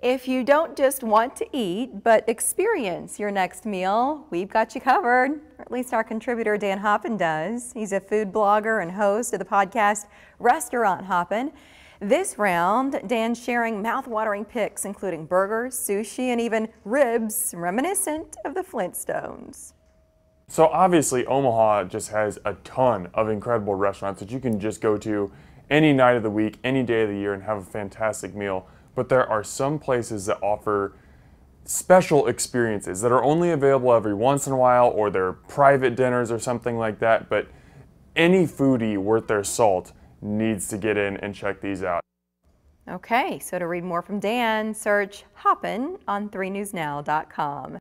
If you don't just want to eat, but experience your next meal, we've got you covered. Or at least our contributor Dan Hoppen does. He's a food blogger and host of the podcast Restaurant Hoppen. This round, Dan's sharing mouth-watering pics, including burgers, sushi, and even ribs reminiscent of the Flintstones. So obviously Omaha just has a ton of incredible restaurants that you can just go to any night of the week, any day of the year and have a fantastic meal. But there are some places that offer special experiences that are only available every once in a while or they're private dinners or something like that. But any foodie worth their salt needs to get in and check these out. Okay, so to read more from Dan, search Hoppen on 3newsnow.com.